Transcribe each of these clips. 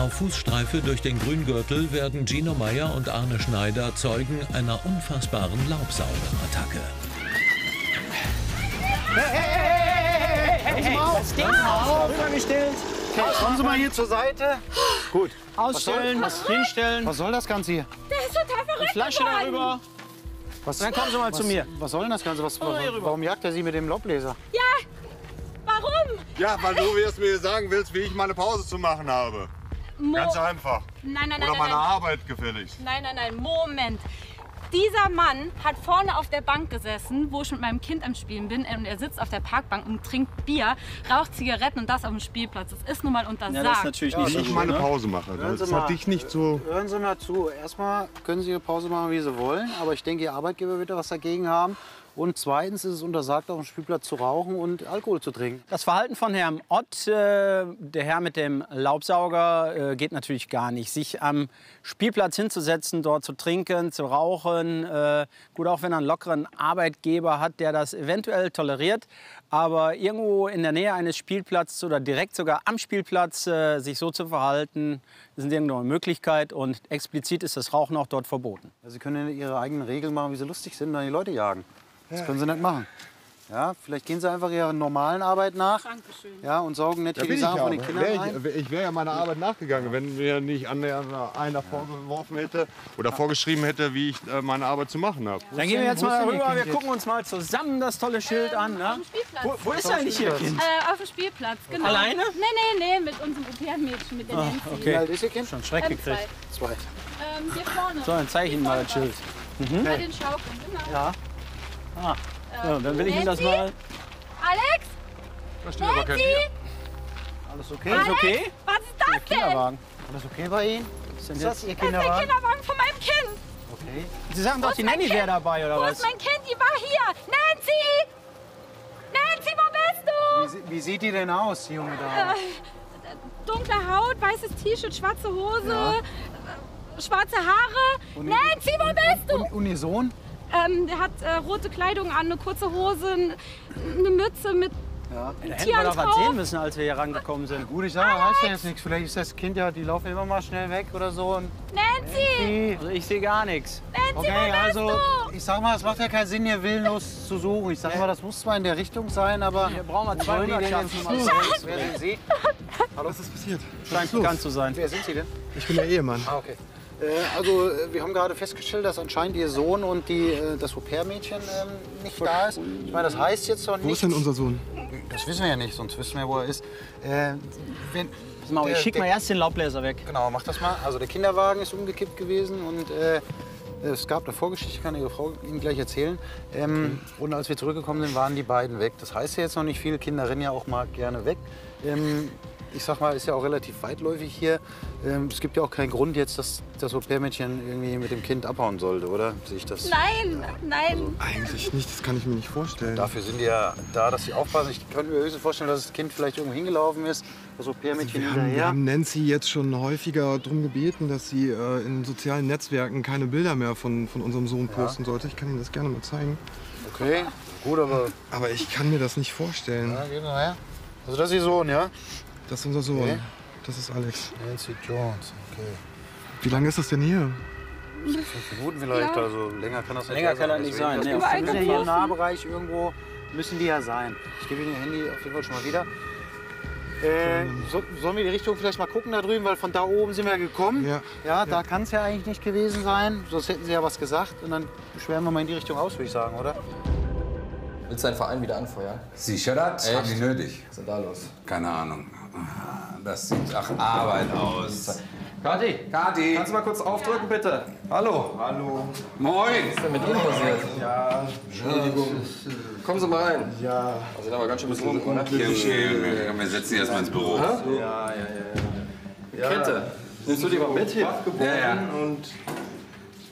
Auf Fußstreife durch den Grüngürtel werden Gino Meyer und Arne Schneider Zeugen einer unfassbaren Laubsaugerattacke. Okay, kommen Sie mal hier zur Seite. Gut. Ausstellen, Was hinstellen, Was soll das Ganze hier? Der ist total verrückt Flasche geworden. darüber. Was, Dann kommen Sie mal was, zu mir. Was soll denn das Ganze? Was, warum jagt er Sie mit dem Laubbläser? Ja, warum? Ja, weil du jetzt mir sagen willst, wie ich meine Pause zu machen habe. Mo Ganz einfach. Nein, nein, nein, Oder meine nein. Arbeit gefälligst. Nein, nein, nein, Moment. Dieser Mann hat vorne auf der Bank gesessen, wo ich mit meinem Kind am Spielen bin. Und er sitzt auf der Parkbank und trinkt Bier, raucht Zigaretten und das auf dem Spielplatz. Das ist nun mal untersagt. Ja, das ist natürlich nicht so ich meine ne? Pause mache. Hören Sie Das mal. hat dich nicht so. Hören Sie mal zu. Erstmal können Sie Ihre Pause machen, wie Sie wollen. Aber ich denke, Ihr Arbeitgeber wird da was dagegen haben. Und zweitens ist es untersagt, auf dem Spielplatz zu rauchen und Alkohol zu trinken. Das Verhalten von Herrn Ott, äh, der Herr mit dem Laubsauger, äh, geht natürlich gar nicht. Sich am Spielplatz hinzusetzen, dort zu trinken, zu rauchen, äh, gut, auch wenn er einen lockeren Arbeitgeber hat, der das eventuell toleriert, aber irgendwo in der Nähe eines Spielplatzes oder direkt sogar am Spielplatz äh, sich so zu verhalten, ist eine Möglichkeit und explizit ist das Rauchen auch dort verboten. Sie können Ihre eigenen Regeln machen, wie Sie lustig sind, und dann die Leute jagen. Das können Sie nicht machen. Ja, vielleicht gehen Sie einfach Ihrer normalen Arbeit nach Dankeschön. ja, und saugen nicht Ja, hier die Sachen von den. Kindern Wär ich ich wäre ja meiner Arbeit nachgegangen, wenn mir nicht annähernd einer vorgeworfen hätte oder vorgeschrieben hätte, wie ich äh, meine Arbeit zu machen habe. Dann gehen wir jetzt mal rüber, wir gucken uns mal zusammen das tolle Schild an. Auf Ne? dem Spielplatz. Wo, wo ist eigentlich Ihr Kind? Äh, auf dem Spielplatz, genau. Alleine? Nee, nee, nee, mit unserem Au-pair-Mädchen, mit der Nancy. okay. Wie alt ist Ihr Kind? Schon Schreck Ähm, gekriegt. zwei. Zwei. Ähm, hier vorne. So, dann zeige ich Ihnen mal das Schild. Bei den Schaukeln, genau. Ja. Ah. Ja, dann will ich Ihnen das mal. Alex? Da steht aber kein? Bier. Alles okay? Alles okay? Was ist das denn? Kinderwagen. Alles okay bei Ihnen? Ist Ist das Ihr Das ist der Kinderwagen? Kinderwagen von meinem Kind. Okay. Sie sagen doch, Wo die Nanny wäre dabei, oder Wo was? ist mein Kind? Die war hier. Nancy! Nancy, wo bist du? Wie, wie sieht die denn aus, die junge Dame? Dunkle Haut, weißes T-Shirt, schwarze Hose, äh, schwarze Haare. Nancy, wo bist du? Un Unison? Ähm, der hat äh, rote Kleidung an, eine kurze Hose, eine Mütze mit Ja. Da hätten wir doch sehen müssen, als wir hier rangekommen sind. Gut, ich sage, heißt ja jetzt nichts. Vielleicht ist das Kind ja, die laufen immer mal schnell weg oder so. Nancy! die, Also ich sehe gar nichts. Nancy, okay, wo bist also du? ich sag mal, es macht ja keinen Sinn, hier willenlos zu suchen. Ich sag mal, das muss zwar in der Richtung sein, aber Hier brauchen wir Wo wollen die denn 200 jetzt schaffen. hin? Also, Wer sind Sie? Was ist passiert? scheint bekannt zu sein. Wer sind Sie denn? Ich bin der Ehemann. Ah, okay. Äh, also, äh, wir haben gerade festgestellt, dass anscheinend Ihr Sohn und die, äh, das Au-pair-Mädchen ähm, nicht da ist. Ich meine, das heißt jetzt doch nicht. Wo ist denn unser Sohn? Das wissen wir ja nicht, sonst wissen wir, wo er ist. Äh, wenn, mal, ich der- schicke mal erst den Laubbläser weg. Genau, mach das mal. Also, der Kinderwagen ist umgekippt gewesen und äh, es gab eine Vorgeschichte, kann Ihre Frau Ihnen gleich erzählen. Ähm, und als wir zurückgekommen sind, waren die beiden weg. Das heißt ja jetzt noch nicht viel. Kinder rennen ja auch mal gerne weg. Ähm, ich sag mal, ist ja auch relativ weitläufig hier. Ähm, es gibt ja auch keinen Grund jetzt, dass das Au-pair-Mädchen irgendwie mit dem Kind abhauen sollte, oder? Sehe ich das? Nein, nein. Eigentlich nicht, das kann ich mir nicht vorstellen. Dafür sind die ja da, dass sie aufpassen. Ich könnte mir höchstens vorstellen, dass das Kind vielleicht irgendwo hingelaufen ist. Das Au-pair-Mädchen Wir haben, wir hinterher. haben Nancy jetzt schon häufiger darum gebeten, dass sie äh, in sozialen Netzwerken keine Bilder mehr von, von unserem Sohn posten sollte. Ich kann Ihnen das gerne mal zeigen. Okay, gut, aber Aber ich kann mir das nicht vorstellen. ja, geh mal her. Also das ist Ihr Sohn, ja? Das ist unser Sohn. Okay. Das ist Alex. Nancy Jones, okay. Wie lange ist das denn hier? Fünf Minuten vielleicht, Ja. also länger kann das nicht Länger sein. kann das nicht sein, nee, auf ja jeden hier im Nahbereich irgendwo müssen die ja sein. Ich gebe Ihnen Ihr Handy auf jeden Fall schon mal wieder. Äh, so, sollen wir die Richtung vielleicht mal gucken da drüben, weil von da oben sind wir gekommen. Ja. Ja, da kann es ja eigentlich nicht gewesen sein. Sonst hätten Sie ja was gesagt und dann schweren wir mal in die Richtung aus, würde ich sagen, oder? Willst du deinen Verein wieder anfeuern? Sicher das? Haben die nötig? Was ist denn da los? Keine Ahnung. Das sieht nach Arbeit aus. Kati, Kati! kannst du mal kurz aufdrücken, bitte? Hallo. Moin! Was ist denn mit Ihnen passiert? Ja, Entschuldigung. Kommen Sie mal rein. Ja. Sie sind aber ganz schön betrunken, oder? Hier, hier, wir setzen Sie erstmal ins Büro. Kente, nimmst du die mal mit hier? Ja, ja.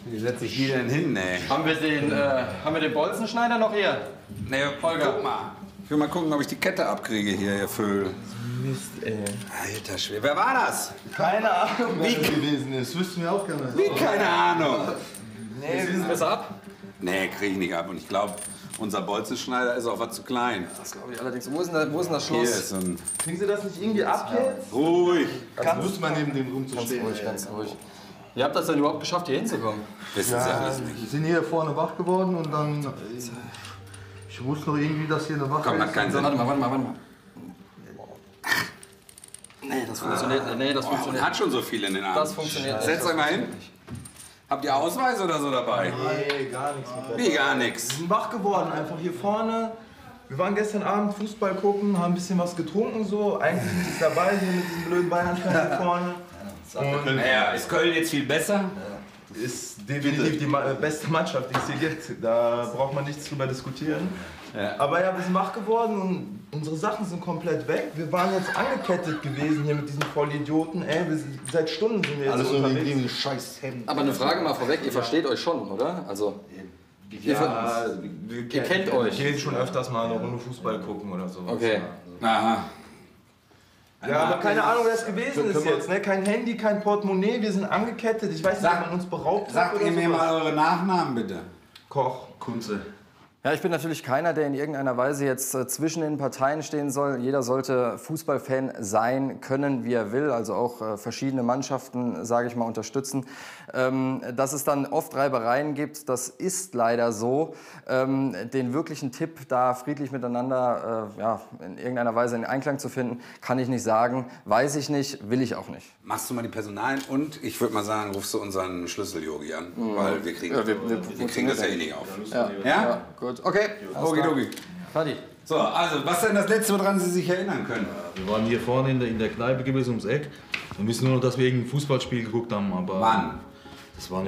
Wie setze ich die denn hin, ey? Haben wir den, äh, haben wir den Bolzenschneider noch hier? Nee, Holger. guck mal. Ich will mal gucken, ob ich die Kette abkriege hier, ihr Vögel. Mist, ey. Alter Schwede. Wer war das? Keine Ahnung, wer das gewesen ist. Wüssten wir auch gerne. Wie? Keine Ahnung. Nee, Sie besser ab? Nee, krieg ich nicht ab. Und ich glaube, unser Bolzenschneider ist auch was zu klein. Das glaube ich allerdings. Wo ist denn, da, wo ist denn das Hier Schloss? ist so ein... Kriegen Sie das nicht irgendwie ab jetzt? Ruhig. Ganz Lust mal neben dem Ganz rumzustehen. ruhig, ey. ganz ruhig. Wie habt ihr das denn überhaupt geschafft, hier hinzukommen? Wissen Sie Ja, alles nicht. wir sind hier vorne wach geworden und dann. Ich wusste noch irgendwie, dass hier eine Wache Komm, ist. hat keinen Sinn. Warte mal, warte mal, warte mal. Nee, das funktioniert nicht. Nee, das Oh, funktioniert hat schon so viel in den Armen. Das funktioniert nicht. Setzt euch mal hin. Habt ihr Ausweis oder so dabei? Nee, gar nichts mit. Wie gar nichts. Wir sind wach geworden, einfach hier vorne. Wir waren gestern Abend Fußball gucken, haben ein bisschen was getrunken, so. Eigentlich nichts dabei, hier mit diesem blöden Bayern-Fan hier vorne. Und Naja, ist Köln jetzt viel besser? Ist definitiv die ma- äh, beste Mannschaft, die es hier gibt. Da braucht man nichts drüber diskutieren. Aber ja, wir sind wach geworden und unsere Sachen sind komplett weg. Wir waren jetzt angekettet gewesen hier mit diesen Vollidioten. Ey, wir sind, seit Stunden sind wir jetzt Alles so unterwegs. wegen dem scheiß Hemd. Aber eine Frage mal vorweg, ihr versteht euch schon, oder? Also, ihr, Ja, ihr kennt euch. Wir gehen schon öfters mal eine Runde Fußball gucken oder so. Okay. Aha. Ja, aber keine Ahnung, wer es gewesen ist jetzt. Ne? Kein Handy, kein Portemonnaie, wir sind angekettet. Ich weiß nicht, ob man uns beraubt hat Sagt ihr mir mal eure Nachnamen bitte. Koch, Kunze. Ja, ich bin natürlich keiner, der in irgendeiner Weise jetzt äh, zwischen den Parteien stehen soll. Jeder sollte Fußballfan sein können, wie er will, also auch äh, verschiedene Mannschaften, sage ich mal, unterstützen. Ähm, dass es dann oft Reibereien gibt, das ist leider so. Ähm, den wirklichen Tipp, da friedlich miteinander äh, ja, in irgendeiner Weise in Einklang zu finden, kann ich nicht sagen, weiß ich nicht, will ich auch nicht. Machst du mal die Personalien und ich würde mal sagen, rufst du unseren Schlüssel-Yogi an, weil wir kriegen, Ja, wir- wir- wir kriegen das ja eh nicht auf. Ja, Ja? gut. Okay, Okidoki. Fadi. So, also, was denn das Letzte, woran Sie sich erinnern können? Wir waren hier vorne in der, in der Kneipe gewesen ums Eck. Wir wissen nur noch, dass wir irgendein Fußballspiel geguckt haben. Aber Wann? Das war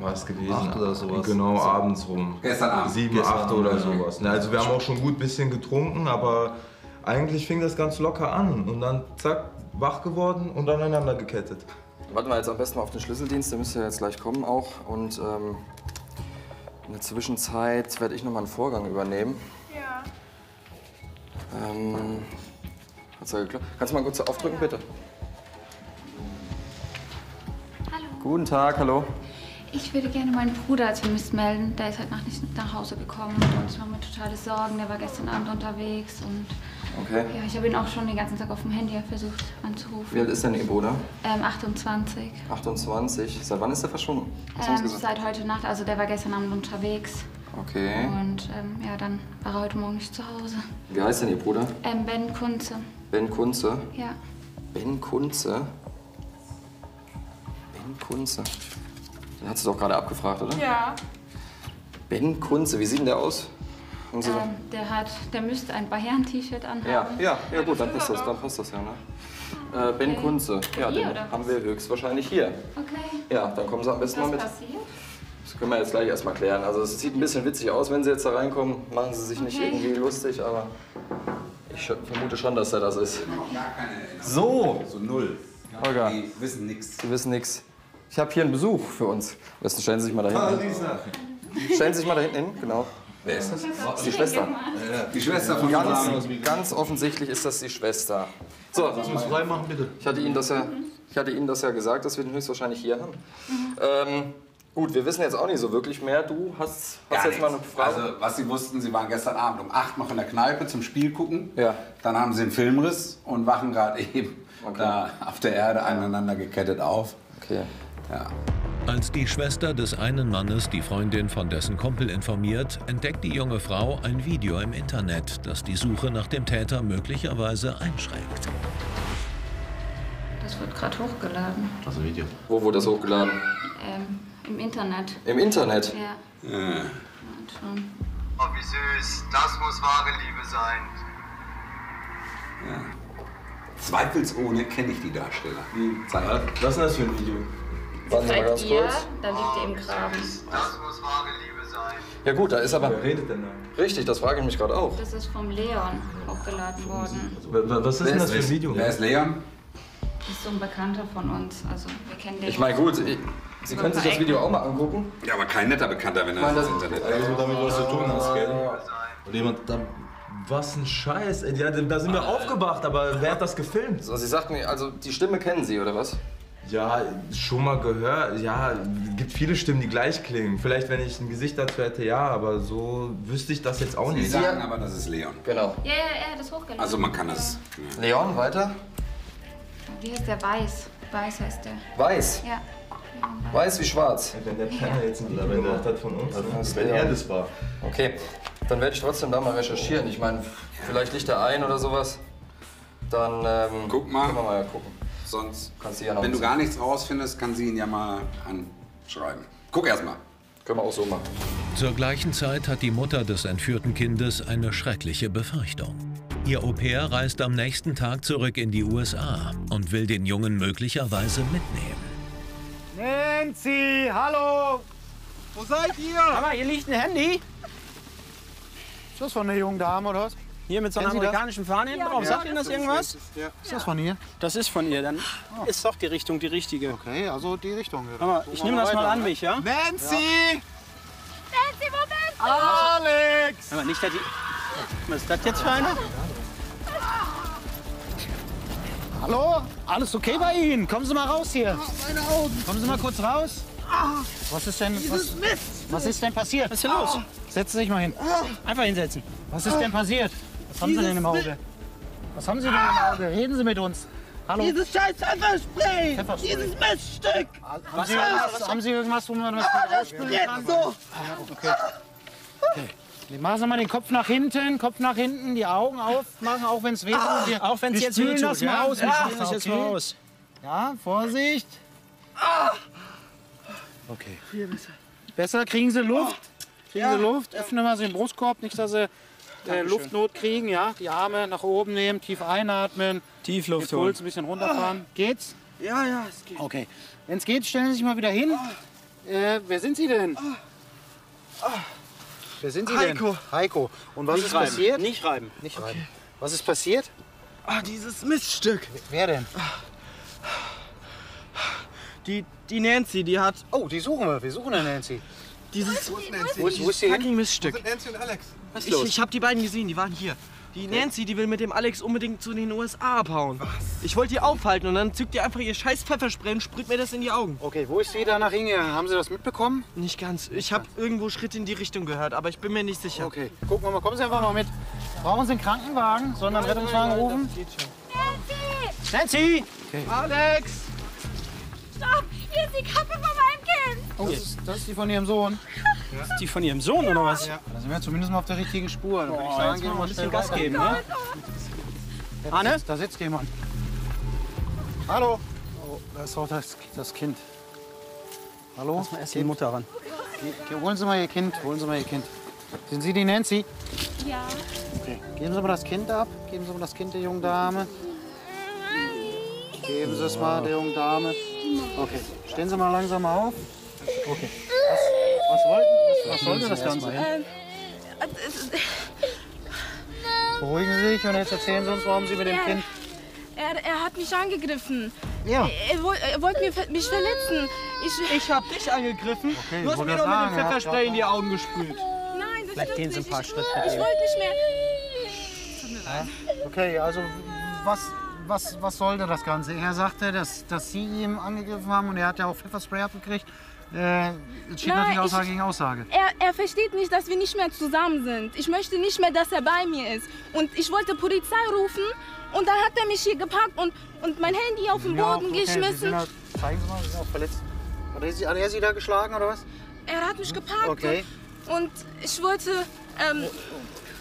war es gewesen? Acht oder sowas. Genau, abends rum. Gestern Abend. Sieben, Gestern acht oder ja. sowas. Na, also wir haben auch schon gut bisschen getrunken, aber eigentlich fing das ganz locker an. Und dann zack, wach geworden und aneinander gekettet. Warten wir jetzt am besten mal auf den Schlüsseldienst, der müsste ja jetzt gleich kommen auch. Und ähm, in der Zwischenzeit werde ich nochmal einen Vorgang übernehmen. Ja. Ähm, hat's ja geklappt? Kannst du mal kurz aufdrücken, bitte? Hallo. Guten Tag, hallo. Ich würde gerne meinen Bruder als vermisst melden. Der ist heute Nacht nicht nach Hause gekommen und ich mache mir totale Sorgen. Der war gestern Abend unterwegs und Okay. ja, ich habe ihn auch schon den ganzen Tag auf dem Handy versucht Wie anzurufen. alt ist denn Ihr Bruder? Ähm, 28. 28. Seit wann ist er verschwunden? Ähm, seit heute Nacht, also der war gestern Abend unterwegs. Okay. Und ähm, ja, dann war er heute Morgen nicht zu Hause. Wie heißt denn Ihr Bruder? Ähm, Ben Kunze. Ben Kunze. Ja. Ben Kunze? Ben Kunze. Den hat sie doch gerade abgefragt, oder? Ja. Ben Kunze, wie sieht denn der aus? Sie Ähm, der hat, der müsste ein Bayern-T-Shirt anhaben. Ja, ja, ja gut, dann passt das, dann passt das ja, ne? Äh, Ben Okay. Kunze, ja, Hier, den haben wir höchstwahrscheinlich hier. Okay. Ja, dann kommen Sie am besten Was mal mit. passiert? Das können wir jetzt gleich erstmal klären. Also es sieht ein bisschen witzig aus, wenn Sie jetzt da reinkommen. Machen Sie sich nicht Okay. irgendwie lustig, aber ich vermute schon, dass er das ist. Gar keine Erinnerung. So, So null. Holger, Die wissen nichts. Sie wissen nichts. Ich habe hier einen Besuch für uns. Am besten stellen Sie sich mal da hinten. Hin. Stellen Sie sich mal da hinten hin, genau. Wer ist das? Das ist die Schwester. Die Schwester von Ganz Ganz, offensichtlich ist das die Schwester. So, Lass uns frei machen, bitte. Ich hatte Ihnen das ja, ich hatte Ihnen das ja gesagt, dass wir den höchstwahrscheinlich hier haben. Ähm, gut, wir wissen jetzt auch nicht so wirklich mehr. Du hast, hast jetzt mal eine. Frage. Also, was Sie wussten, Sie waren gestern Abend um 8 noch in der Kneipe zum Spiel gucken. Ja. Dann haben Sie einen Filmriss und wachen gerade eben da auf der Erde aneinander gekettet auf. Okay. Ja. Als die Schwester des einen Mannes die Freundin von dessen Kumpel informiert, entdeckt die junge Frau ein Video im Internet, das die Suche nach dem Täter möglicherweise einschränkt. Das wird gerade hochgeladen. Das Video. Wo wurde das hochgeladen? Ähm, Im Internet. Im Internet? Ja. Äh. Und schon. Oh, wie süß. Das muss wahre Liebe sein. Zweifelsohne kenne ich die Darsteller. Zeig. Was ist denn das für ein Video? Sie mal ganz Seid ihr? kurz. Da liegt ihr im Graben. Das muss wahre Liebe sein. Ja gut, da ist aber... Wer redet denn da? Richtig, das frage ich mich gerade auch. Das ist vom Leon hochgeladen worden. Was ist denn das für ein Video? Wer ist Leon? Das ist so ein Bekannter von uns. Also wir kennen den. Ich meine gut, ich, Sie können sich das Video auch mal angucken. Ja, aber kein netter Bekannter, wenn er das das- Internet Also damit was zu tun hast, gell? Oder jemand da. Was ein Scheiß. ey. Ja, da sind wir aufgewacht, aber wer hat das gefilmt? So, Sie sagten, also die Stimme kennen Sie, oder was? Ja, schon mal gehört. Ja, gibt viele Stimmen, die gleich klingen. Vielleicht, wenn ich ein Gesicht dazu hätte, ja, aber so wüsste ich das jetzt auch Sie nicht. sagen aber, das ist Leon. Genau. Ja, ja, er hat das hochgeladen. Also man kann das. Leon, weiter? wie heißt der? Weiß. Weiß heißt der. Weiß. Ja. Weiß wie schwarz. Wenn der Penner jetzt einen Liebe gemacht hat von uns, Also, das wenn er das war. Okay, dann werde ich trotzdem da mal recherchieren. Ich meine, vielleicht liegt er ein oder sowas. Dann ähm, Guck mal. können wir mal ja gucken. Sonst, ja wenn du gar nichts rausfindest, kann sie ihn ja mal anschreiben. Guck erst mal. Können wir auch so machen. Zur gleichen Zeit hat die Mutter des entführten Kindes eine schreckliche Befürchtung. Ihr Au-pair reist am nächsten Tag zurück in die USA und will den Jungen möglicherweise mitnehmen. Nancy, hallo! Wo seid ihr? Aber hier liegt ein Handy. Ist das von der jungen Dame oder was? Hier mit so einer amerikanischen Fahne hinten drauf. Sagt Ihnen das irgendwas? Ja. Ist das von ihr? Das ist von ihr. Dann ist doch die Richtung die richtige. Okay, also die Richtung. Aber ich nehme das mal an mich, ja? Nancy! Nancy, wo bist du? Alex! Aber nicht, dass die... Was ist das jetzt für einer? Hallo? Alles okay bei Ihnen? Kommen Sie mal raus hier. Meine Augen. Kommen Sie mal kurz raus. Was ist denn, was, was ist denn passiert? Was ist denn los? Setzen Sie sich mal hin. Einfach hinsetzen. Was ist denn passiert? Was haben Sie denn im Auge? Was haben Sie denn im Auge? Reden Sie mit uns. Hallo? Dieses scheiß Pfefferspray! Pfefferspray. Dieses Miststück! Haben Sie, irgendwas, haben Sie irgendwas, wo man was mit ausspülen Jetzt kann? so! Ja, okay. okay. Machen Sie mal den Kopf nach hinten, Kopf nach hinten, die Augen aufmachen, auch wenn es weh tut. Wir- Auch wenn es jetzt weh tut, das ja? mal aus. Ja, wir das jetzt okay? mal aus. Ja, Vorsicht. Okay. Besser, kriegen Sie Luft. Kriegen Sie Luft. Öffnen mal Sie den Brustkorb, nicht, dass Sie äh. Luftnot kriegen. Ja, die Arme nach oben nehmen, tief einatmen. Tief Luft holen. Puls ein bisschen runterfahren. Geht's? Ja, ja, es geht. Okay. Wenn es geht, stellen Sie sich mal wieder hin. Äh, wer sind Sie denn? Wer sind Sie Heiko. denn? Heiko. Und was Nicht ist reiben. passiert? Nicht reiben. Nicht reiben. Was ist passiert? Ah, dieses Miststück. Wer denn? Die, die Nancy, die hat Oh, die suchen wir. Wir suchen eine Nancy. dieses, Wo ist, wo ist sie hin? fucking Miststück. Nancy und Alex. Was ist Ich, los? ich habe die beiden gesehen, die waren hier. Die Nancy, die will mit dem Alex unbedingt zu den USA abhauen. Was? Ich wollte die aufhalten und dann zückt die einfach ihr scheiß Pfefferspray und sprüht mir das in die Augen. Okay, wo ist sie danach hingegangen? Haben Sie das mitbekommen? Nicht ganz. Ich habe irgendwo Schritte in die Richtung gehört, aber ich bin mir nicht sicher. Okay, gucken wir mal. Kommen Sie einfach mal mit. Brauchen Sie einen Krankenwagen? Sollen wir einen Rettungswagen rufen? Nancy! Alex! Stopp! Hier ist die Kappe Kind! Oh, das ist, das ist die von Ihrem Sohn. Ist die von ihrem Sohn oder was? Ja. Da sind wir zumindest mal auf der richtigen Spur. Dann würde ich sagen, gehen mal wir ein schnell bisschen Gas geben, ne? Da Anne? sitzt- Da sitzt jemand. Hallo? Oh, da ist auch das, das Kind. Hallo? Lass mal erst die Mutter ran. Ge- Holen Sie mal Ihr Kind. Holen Sie mal Ihr Kind. Sind Sie die Nancy? Ja. Okay. Geben Sie mal das Kind ab. Geben Sie mal das Kind der jungen Dame. Geben Sie es mal der jungen Dame. Okay. Stehen Sie mal langsam auf. Okay. Was, was, wollten, was, was sollte das Ganze? Ähm, Beruhigen Sie sich und jetzt erzählen Sie uns, warum Sie mit dem Ja. Kind. er, er hat mich angegriffen. Ja. Er, er wollte mir, mich verletzen. Ich, Ich hab dich angegriffen. Okay, du hast mir doch mit dem er Pfefferspray in die Augen gesprüht. Nein, das Vielleicht gehen Sie ein nicht. paar ich, Schritte Ich mit wollte nicht mehr. Okay, also was, was, was sollte das Ganze? Er sagte, dass, dass Sie ihn angegriffen haben und er hat ja auch Pfefferspray abgekriegt. Äh, steht Nein, natürlich ich- Aussage gegen Aussage. Er, er versteht nicht, dass wir nicht mehr zusammen sind. Ich möchte nicht mehr, dass er bei mir ist. Und ich wollte Polizei rufen und dann hat er mich hier gepackt und, und mein Handy auf den Ja, Boden okay, Sie geschmissen. halt, zeigen Sie mal, Sie sind auch verletzt. Hat er, Sie, hat er Sie da geschlagen oder was? Er hat mich gepackt Okay. und, und ich wollte, ähm,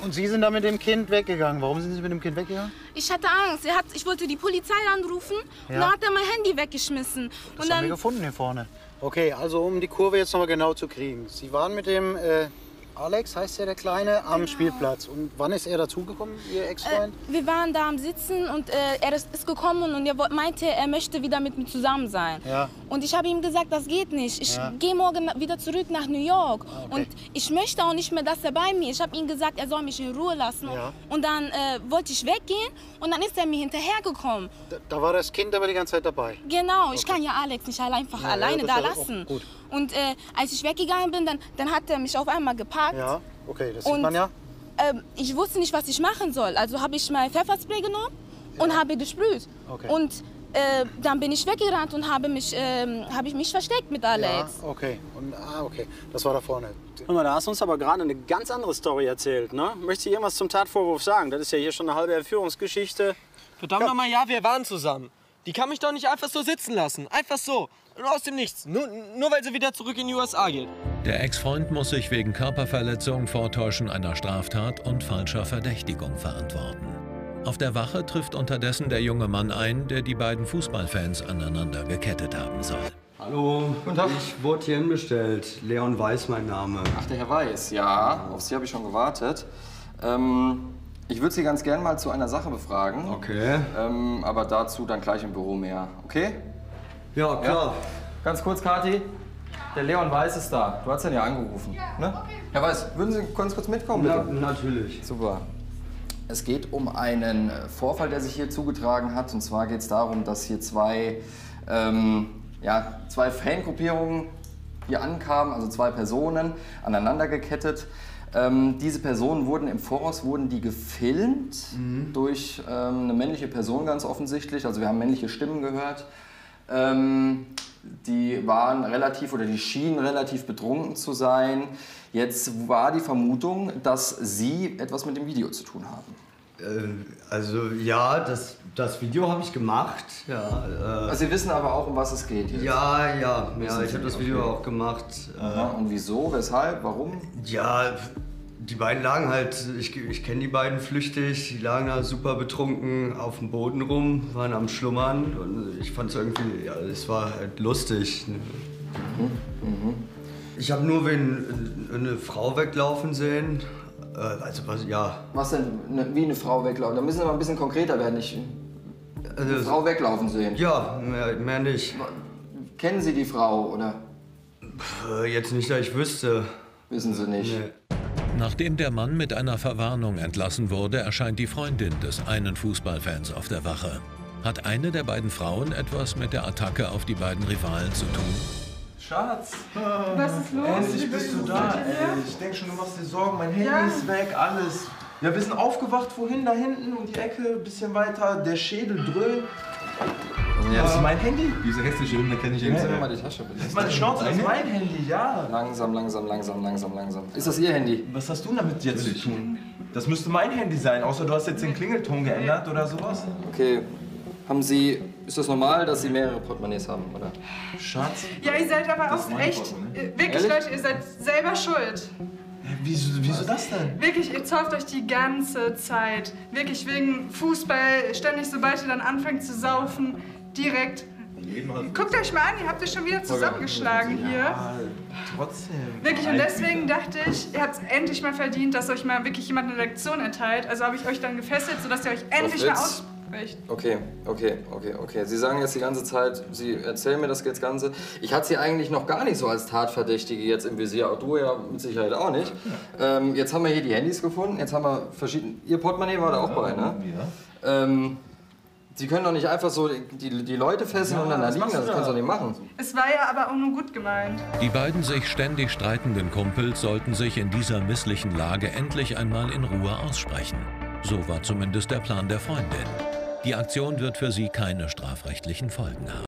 Und Sie sind da mit dem Kind weggegangen. Warum sind Sie mit dem Kind weggegangen? ich hatte Angst. Er hat, ich wollte die Polizei anrufen und Ja. dann hat er mein Handy weggeschmissen. Das und haben wir dann, gefunden hier vorne. Okay, also um die Kurve jetzt nochmal genau zu kriegen. Sie waren mit dem äh, Alex, heißt ja der Kleine, am Spielplatz. Und wann ist er dazugekommen, Ihr Ex-Freund? wir waren da am Sitzen und äh, er ist, ist gekommen und er meinte, er möchte wieder mit mir zusammen sein. Ja. Und ich habe ihm gesagt, das geht nicht. Ich Ja. gehe morgen wieder zurück nach New York. okay. Und ich möchte auch nicht mehr, dass er bei mir ist. Ich habe ihm gesagt, er soll mich in Ruhe lassen. Ja. Und dann äh, wollte ich weggehen und dann ist er mir hinterhergekommen. Da, da war das Kind aber die ganze Zeit dabei. Genau, ich kann ja Alex nicht einfach alleine da lassen. Und äh, als ich weggegangen bin, dann, dann hat er mich auf einmal gepackt. Ja, okay, das sieht Und man ja. ähm, ich wusste nicht, was ich machen soll. Also habe ich mein Pfefferspray genommen und habe gesprüht. Okay. Und äh, dann bin ich weggerannt und habe mich, ähm, habe ich mich versteckt mit Alex. Ja, okay. Und, ah, okay. Das war da vorne. Hör mal, da hast du uns aber gerade eine ganz andere Story erzählt, ne? Möchtest du irgendwas zum Tatvorwurf sagen? Das ist ja hier schon eine halbe Erführungsgeschichte. Verdammt nochmal, ja, wir waren zusammen. Die kann mich doch nicht einfach so sitzen lassen. Einfach so. Und aus dem Nichts. Nur, nur weil sie wieder zurück in die USA geht. Der Ex-Freund muss sich wegen Körperverletzung, Vortäuschen einer Straftat und falscher Verdächtigung verantworten. Auf der Wache trifft unterdessen der junge Mann ein, der die beiden Fußballfans aneinander gekettet haben soll. Hallo, Guten Tag. ich wurde hierhin bestellt. Leon Weiß mein Name. Ach, der Herr Weiß, ja, auf Sie habe ich schon gewartet. Ähm, ich würde Sie ganz gern mal zu einer Sache befragen. Okay. Ähm, aber dazu dann gleich im Büro mehr, okay? Ja, klar. Ganz kurz, Kathi. Der Leon Weiß ist da. Du hast ihn ja angerufen. Ne? Herr Weiß, würden Sie ganz kurz mitkommen, bitte? Na, natürlich. Super. Es geht um einen Vorfall, der sich hier zugetragen hat. Und zwar geht es darum, dass hier zwei, ähm, ja, zwei Fangruppierungen hier ankamen, also zwei Personen aneinander gekettet. Ähm, diese Personen wurden im Voraus wurden die gefilmt durch ähm, eine männliche Person ganz offensichtlich. Also wir haben männliche Stimmen gehört. Ähm, die waren relativ oder die schienen relativ betrunken zu sein. Jetzt war die Vermutung, dass sie etwas mit dem Video zu tun haben. Äh, also ja, das, das Video habe ich gemacht. Ja, äh, Also Sie wissen aber auch, um was es geht. Jetzt. ja, ja, ja, ich habe das Video okay. auch gemacht. Aha. Und wieso, weshalb, warum? Ja, die beiden lagen halt, ich, ich kenne die beiden flüchtig, die lagen da super betrunken auf dem Boden rum, waren am Schlummern und ich fand es irgendwie, ja, es war halt lustig. Ich habe nur wen, eine Frau weglaufen sehen. Äh, also was, ja. Was denn, ne, wie eine Frau weglaufen? Da müssen wir mal ein bisschen konkreter werden. Ich, eine Also, Frau weglaufen sehen. Ja, mehr, mehr nicht. Kennen Sie die Frau oder Jetzt nicht, dass ich wüsste. wissen Sie nicht? Nee. Nachdem der Mann mit einer Verwarnung entlassen wurde, erscheint die Freundin des einen Fußballfans auf der Wache. Hat eine der beiden Frauen etwas mit der Attacke auf die beiden Rivalen zu tun? Schatz. Was ist los? Endlich bist du da, ey. Ich denke schon, du machst dir Sorgen. Mein Handy Ja. ist weg, alles. Ja, wir sind aufgewacht vorhin, da hinten um die Ecke, bisschen weiter. Der Schädel dröhnt. Ja. Das ist mein Handy. Diese hässliche Hymne kenne ich nicht. mir mal die Tasche bitte. Das ist meine Schnauze, das ist mein Handy, ja. Langsam, langsam, langsam, langsam, langsam. Ist das Ihr Handy? Was hast du damit jetzt zu tun? Das müsste mein Handy sein, außer du hast jetzt den Klingelton geändert oder sowas. Okay. Haben Sie, ist das normal, dass Sie mehrere Portemonnaies haben, oder? Schatz. Ja, ihr seid aber auch echt, äh, wirklich Ehrlich? Leute, ihr seid selber schuld. Wieso, wieso das denn? Wirklich, ihr zauft euch die ganze Zeit. Wirklich wegen Fußball, ständig sobald ihr dann anfängt zu saufen, direkt. Guckt euch mal an, ihr habt euch schon wieder zusammengeschlagen hier. Ja, trotzdem. Wirklich, und deswegen dachte ich, ihr habt es endlich mal verdient, dass euch mal wirklich jemand eine Lektion erteilt. Also habe ich euch dann gefesselt, sodass ihr euch endlich mal aussprecht. Okay, okay, okay, okay. Sie sagen jetzt die ganze Zeit, Sie erzählen mir das jetzt Ganze. Ich hatte Sie eigentlich noch gar nicht so als Tatverdächtige jetzt im Visier. Auch du ja mit Sicherheit auch nicht. Ähm, jetzt haben wir hier die Handys gefunden. Jetzt haben wir verschiedene. Ihr Portemonnaie war da auch bei, ne? Ähm, Sie können doch nicht einfach so die, die Leute fesseln und dann da liegen lassen. du Das können Sie da? doch nicht machen. Es war ja aber auch nur gut gemeint. Die beiden sich ständig streitenden Kumpels sollten sich in dieser misslichen Lage endlich einmal in Ruhe aussprechen. So war zumindest der Plan der Freundin. Die Aktion wird für sie keine strafrechtlichen Folgen haben.